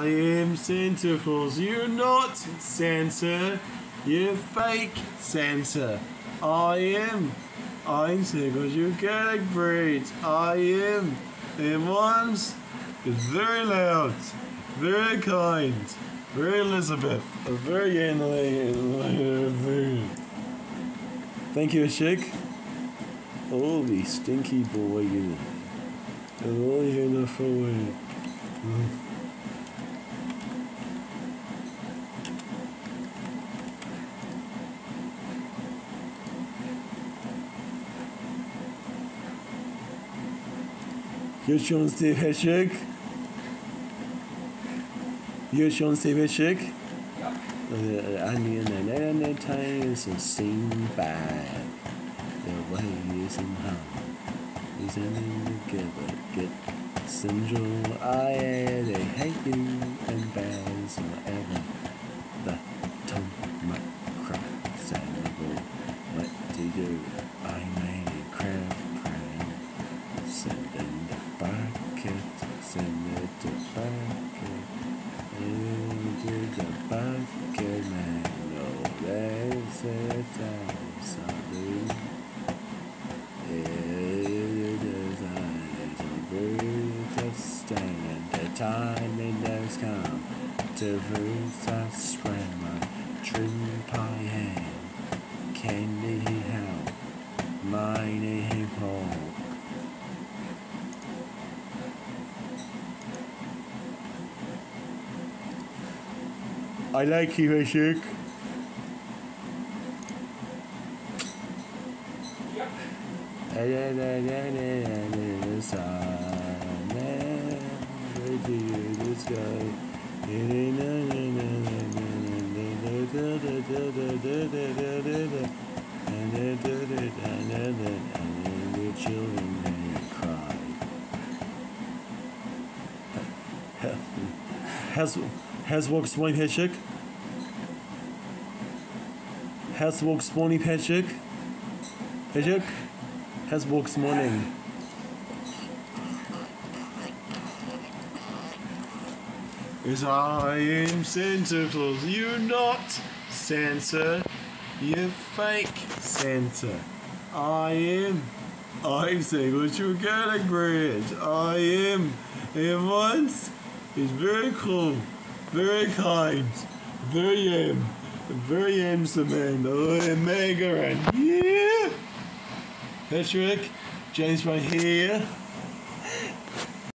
I am Santa Claus. You're not Santa. You're fake Santa. I am. I'm Claus. You're Gaelic breed. I am. And once is very loud, very kind, very Elizabeth, very very Thank you, Chick. Holy stinky boy, you. Oh, you're the forward. You're Heshik. Uh, the onion and any times and sing bad. The way hum. Is in together. Get central. Oh, I they hate you and bands whatever. The Tom McCraft Sandable. What to do? Bucket man. No, there's a time. Something. It is a bird to stand. The time it does come to first I spread my trim pie hand. Candy help my name home. I like you, Ashik. Children they cry. Has has walk spawny patchik? Has walk spawny patchik? Patchik? Has walk morning. Is I am Santa Claus. You're not Santa. You're fake Santa. I am. I'm. You're Gaelic bread. I am. And once is very cool, very kind, very am, very um, handsome man. Oh, and and yeah. Patrick, James right here.